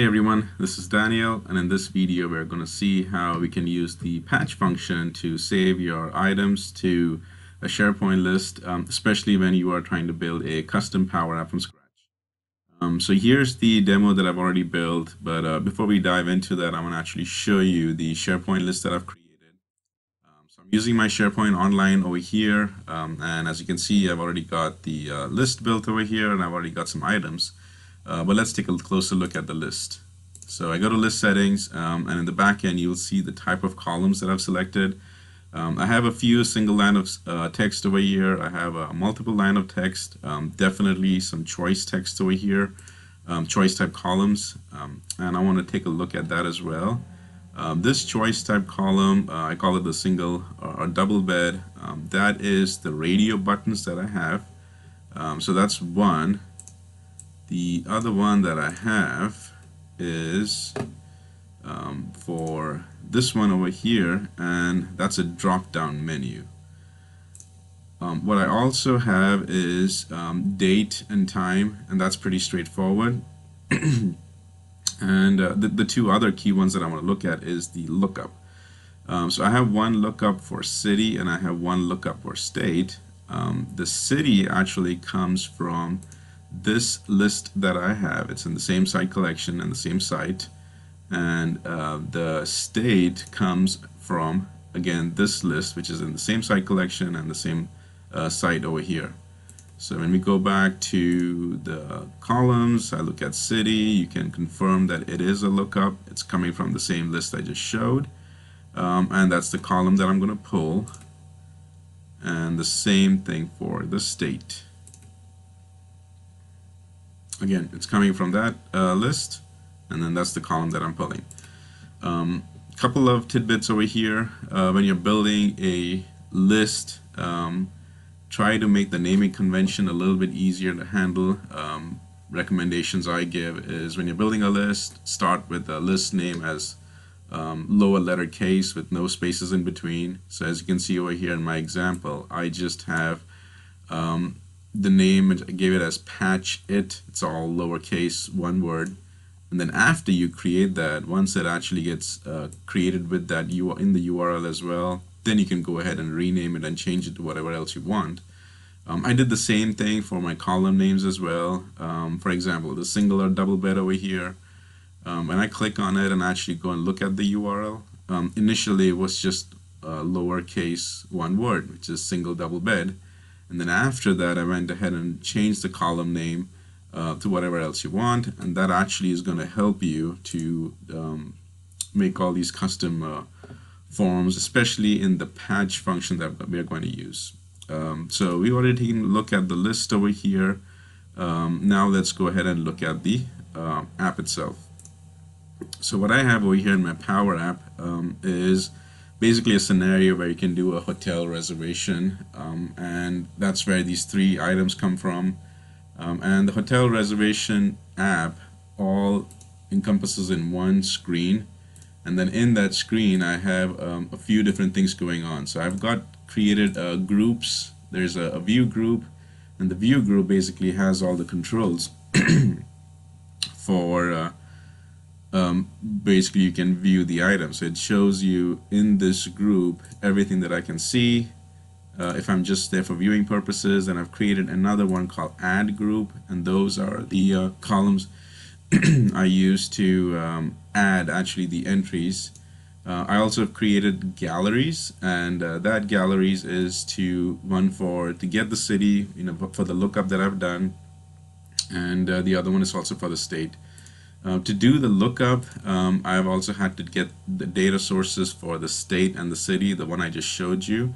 Hey everyone, this is Daniel and in this video we're going to see how we can use the patch function to save your items to a SharePoint list, um, especially when you are trying to build a custom Power App from scratch. Um, so here's the demo that I've already built, but uh, before we dive into that, I'm going to actually show you the SharePoint list that I've created. Um, so I'm using my SharePoint online over here, um, and as you can see, I've already got the uh, list built over here, and I've already got some items. Uh, but let's take a closer look at the list. So I go to list settings um, and in the back end you'll see the type of columns that I've selected. Um, I have a few single line of uh, text over here. I have a multiple line of text, um, definitely some choice text over here, um, choice type columns, um, and I want to take a look at that as well. Um, this choice type column, uh, I call it the single or, double bed. that is the radio buttons that I have. so that's one. The other one that I have is um, for this one over here and that's a drop down menu. Um, what I also have is um, date and time and that's pretty straightforward. and uh, the, the two other key ones that I want to look at is the lookup. Um, so I have one lookup for city and I have one lookup for state. Um, the city actually comes from this list that I have, it's in the same site collection and the same site. And uh, the state comes from, again, this list, which is in the same site collection and the same uh, site over here. So when we go back to the columns, I look at city, you can confirm that it is a lookup. It's coming from the same list I just showed. Um, and that's the column that I'm going to pull. And the same thing for the state again, it's coming from that uh, list, and then that's the column that I'm pulling. A um, couple of tidbits over here. Uh, when you're building a list, um, try to make the naming convention a little bit easier to handle. Um, recommendations I give is when you're building a list, start with the list name as um, lower letter case with no spaces in between. So as you can see over here in my example, I just have um, the name I gave it as patch it. It's all lowercase one word. And then after you create that once it actually gets uh, created with that you are in the URL as well then you can go ahead and rename it and change it to whatever else you want. Um, I did the same thing for my column names as well. Um, for example the single or double bed over here. Um, when I click on it and actually go and look at the URL um, initially it was just uh, lowercase one word which is single double bed and then after that I went ahead and changed the column name uh, to whatever else you want. And that actually is going to help you to um, make all these custom uh, forms especially in the patch function that we are going to use. Um, so we already taken a look at the list over here. Um, now let's go ahead and look at the uh, app itself. So what I have over here in my power app um, is basically a scenario where you can do a hotel reservation um, and that's where these three items come from. Um, and the hotel reservation app all encompasses in one screen. And then in that screen I have um, a few different things going on. So I've got created uh, groups. There's a, a view group. And the view group basically has all the controls for uh, um, basically you can view the items. So it shows you in this group everything that I can see. Uh, if I'm just there for viewing purposes, and I've created another one called add group, and those are the uh, columns I use to um, add actually the entries. Uh, I also have created galleries, and uh, that galleries is to one for to get the city, you know, for the lookup that I've done, and uh, the other one is also for the state. Uh, to do the lookup, um, I've also had to get the data sources for the state and the city, the one I just showed you,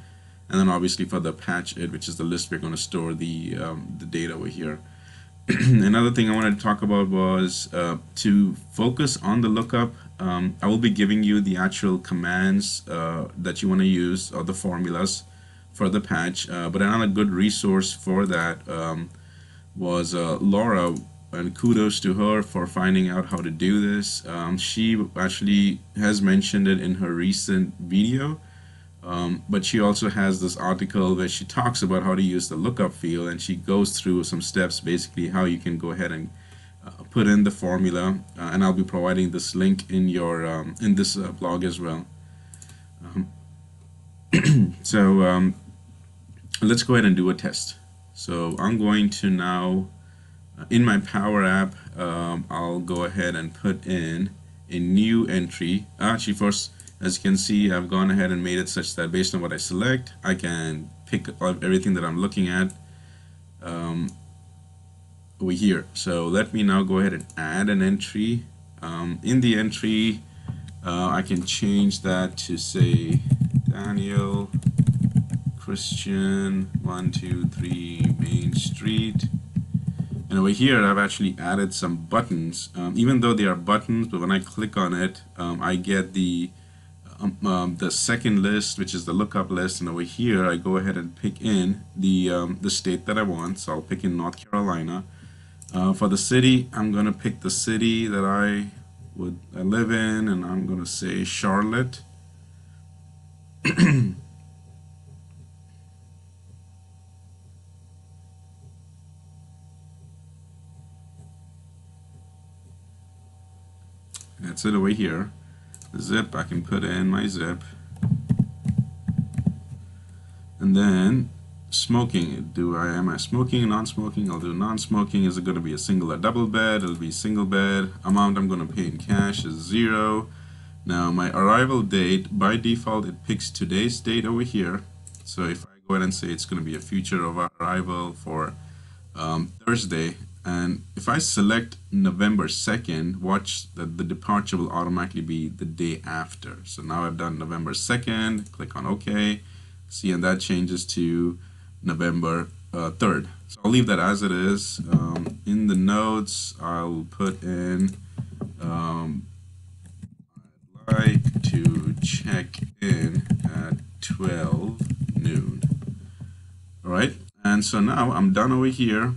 and then obviously for the patch it, which is the list we're going to store the, um, the data over here. Another thing I wanted to talk about was uh, to focus on the lookup. Um, I will be giving you the actual commands uh, that you want to use or the formulas for the patch, uh, but another good resource for that um, was uh, Laura and kudos to her for finding out how to do this. Um, she actually has mentioned it in her recent video, um, but she also has this article where she talks about how to use the lookup field and she goes through some steps basically how you can go ahead and uh, put in the formula, uh, and I'll be providing this link in your um, in this uh, blog as well. Um, so um, let's go ahead and do a test. So I'm going to now, in my Power App, um, I'll go ahead and put in a new entry. Actually, first, as you can see, I've gone ahead and made it such that based on what I select, I can pick up everything that I'm looking at um, over here. So let me now go ahead and add an entry. Um, in the entry, uh, I can change that to say Daniel Christian 123 Main Street. And over here, I've actually added some buttons. Um, even though they are buttons, but when I click on it, um, I get the um, um, the second list, which is the lookup list, and over here I go ahead and pick in the um, the state that I want. So I'll pick in North Carolina. Uh, for the city, I'm gonna pick the city that I would I live in, and I'm gonna say Charlotte. That's it over here. The zip, I can put in my zip. And then smoking, do I am I smoking, non-smoking? I'll do non-smoking. Is it going to be a single or double bed? It'll be single bed. Amount I'm going to pay in cash is zero. Now my arrival date, by default, it picks today's date over here. So if I go ahead and say it's going to be a future of arrival for um, Thursday, and if I select November 2nd, watch that the departure will automatically be the day after. So now I've done November 2nd, click on OK. See, and that changes to November uh, 3rd. So I'll leave that as it is. Um, in the notes, I'll put in um, I'd like to check in at 12 noon. All right, and so now I'm done over here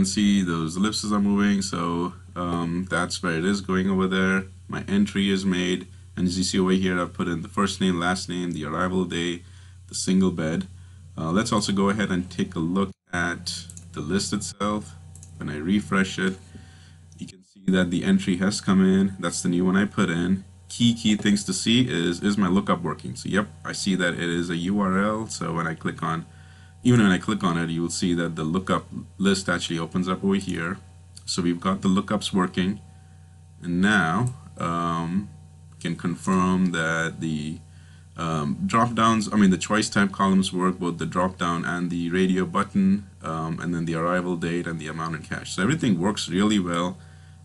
can see those ellipses are moving so um, that's where it is going over there. My entry is made and as you see over here I've put in the first name last name the arrival day the single bed. Uh, let's also go ahead and take a look at the list itself. When I refresh it you can see that the entry has come in. That's the new one I put in. Key key things to see is is my lookup working. So yep I see that it is a URL so when I click on even when I click on it, you will see that the lookup list actually opens up over here. So we've got the lookups working. And now um, can confirm that the um, drop downs, I mean the choice type columns work, both the drop down and the radio button, um, and then the arrival date and the amount in cash. So everything works really well.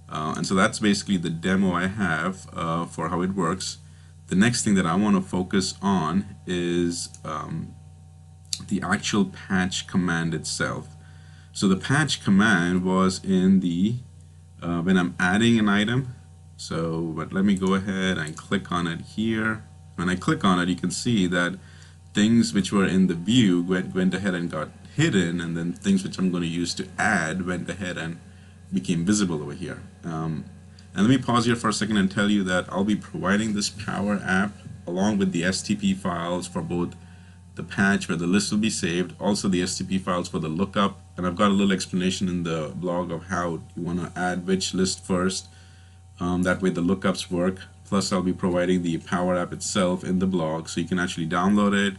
Uh, and so that's basically the demo I have uh, for how it works. The next thing that I want to focus on is um, the actual patch command itself. So the patch command was in the, uh, when I'm adding an item, so but let me go ahead and click on it here. When I click on it, you can see that things which were in the view went, went ahead and got hidden, and then things which I'm going to use to add went ahead and became visible over here. Um, and let me pause here for a second and tell you that I'll be providing this Power App along with the STP files for both the patch where the list will be saved, also the STP files for the lookup, and I've got a little explanation in the blog of how you want to add which list first. Um, that way the lookups work. Plus I'll be providing the Power App itself in the blog so you can actually download it,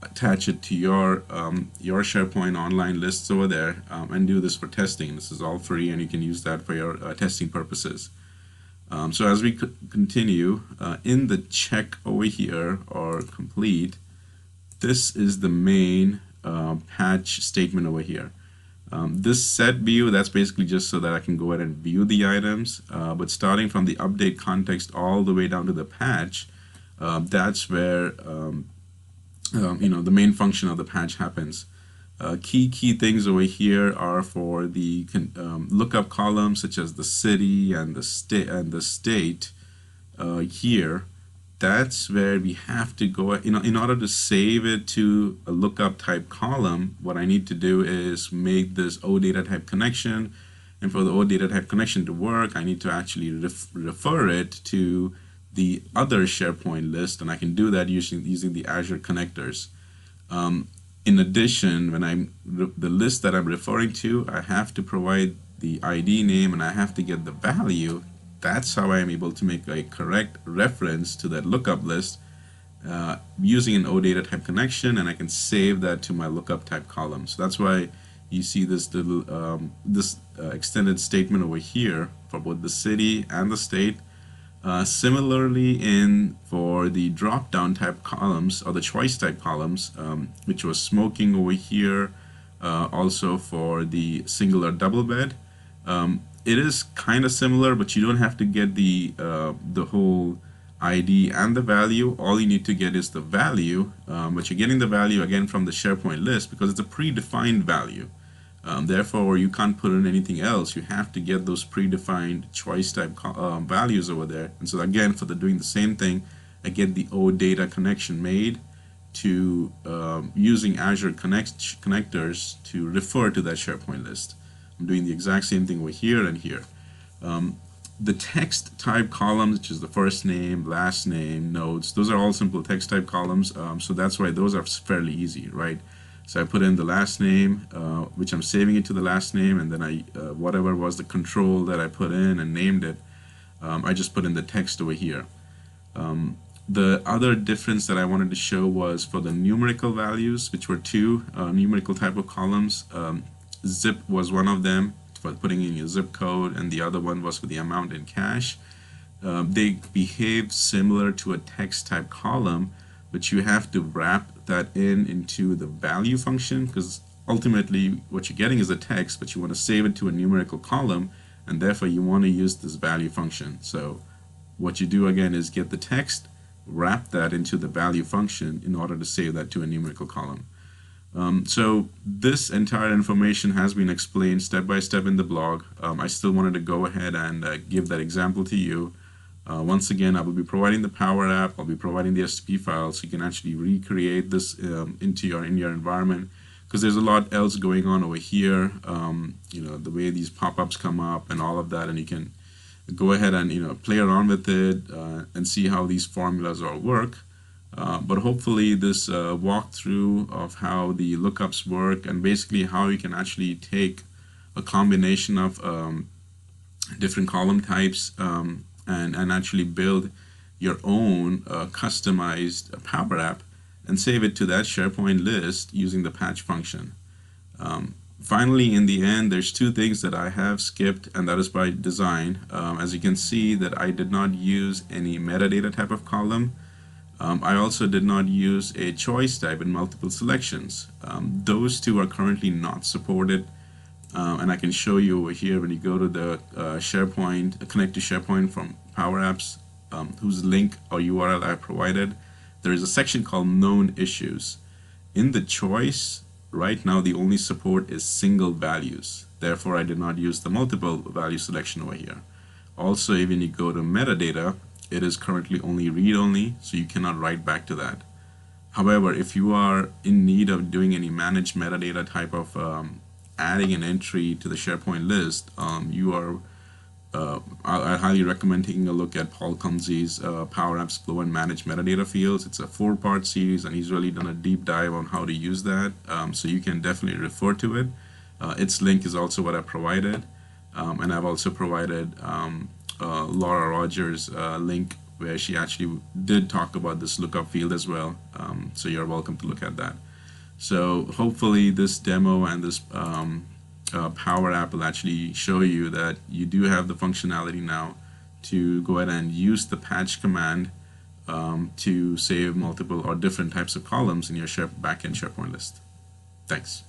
attach it to your um, your SharePoint online lists over there, um, and do this for testing. This is all free and you can use that for your uh, testing purposes. Um, so as we continue, uh, in the check over here or complete, this is the main uh, patch statement over here. Um, this set view, that's basically just so that I can go ahead and view the items. Uh, but starting from the update context all the way down to the patch, uh, that's where um, um, you know the main function of the patch happens. Uh, key key things over here are for the um, lookup columns such as the city and the state and the state uh, here that's where we have to go know in order to save it to a lookup type column what I need to do is make this OData type connection. And for the OData type connection to work I need to actually ref refer it to the other SharePoint list and I can do that using using the Azure connectors. Um, in addition when I'm the list that I'm referring to I have to provide the ID name and I have to get the value, that's how I am able to make a correct reference to that lookup list uh, using an OData type connection and I can save that to my lookup type column. So that's why you see this little um, this uh, extended statement over here for both the city and the state. Uh, similarly in for the drop down type columns or the choice type columns um, which was smoking over here uh, also for the single or double bed um, it is kind of similar but you don't have to get the uh, the whole ID and the value all you need to get is the value um, but you're getting the value again from the SharePoint list because it's a predefined value um, therefore, you can't put in anything else. You have to get those predefined choice type um, values over there. And so again, for the doing the same thing, I get the OData connection made to um, using Azure connect connectors to refer to that SharePoint list. I'm doing the exact same thing over here and here. Um, the text type columns, which is the first name, last name, notes, those are all simple text type columns. Um, so that's why those are fairly easy, right? So I put in the last name, uh, which I'm saving it to the last name, and then I uh, whatever was the control that I put in and named it, um, I just put in the text over here. Um, the other difference that I wanted to show was for the numerical values, which were two uh, numerical type of columns. Um, zip was one of them for putting in your zip code, and the other one was for the amount in cash. Um, they behave similar to a text type column, but you have to wrap that in into the value function because ultimately what you're getting is a text but you want to save it to a numerical column and therefore you want to use this value function so what you do again is get the text wrap that into the value function in order to save that to a numerical column um, so this entire information has been explained step by step in the blog um, I still wanted to go ahead and uh, give that example to you uh, once again, I will be providing the Power App. I'll be providing the STP file so you can actually recreate this um, into your in your environment because there's a lot else going on over here. Um, you know the way these pop-ups come up and all of that, and you can go ahead and you know play around with it uh, and see how these formulas all work. Uh, but hopefully this uh, walkthrough of how the lookups work and basically how you can actually take a combination of um, different column types um, and, and actually build your own uh, customized Power App and save it to that SharePoint list using the patch function. Um, finally, in the end, there's two things that I have skipped, and that is by design. Um, as you can see that I did not use any metadata type of column. Um, I also did not use a choice type in multiple selections. Um, those two are currently not supported um, and I can show you over here when you go to the uh, SharePoint, uh, connect to SharePoint from Power Apps, um, whose link or URL I provided, there is a section called Known Issues. In the choice, right now the only support is single values. Therefore, I did not use the multiple value selection over here. Also, even you go to metadata, it is currently only read-only, so you cannot write back to that. However, if you are in need of doing any managed metadata type of um, adding an entry to the SharePoint list, um, you are uh, I, I, highly recommend taking a look at Paul Culmsee's uh, Power Apps Flow and Manage Metadata Fields. It's a four-part series, and he's really done a deep dive on how to use that. Um, so you can definitely refer to it. Uh, its link is also what I provided, um, and I've also provided um, uh, Laura Rogers' uh, link where she actually did talk about this lookup field as well. Um, so you're welcome to look at that. So hopefully this demo and this um, uh, Power App will actually show you that you do have the functionality now to go ahead and use the patch command um, to save multiple or different types of columns in your backend SharePoint list. Thanks.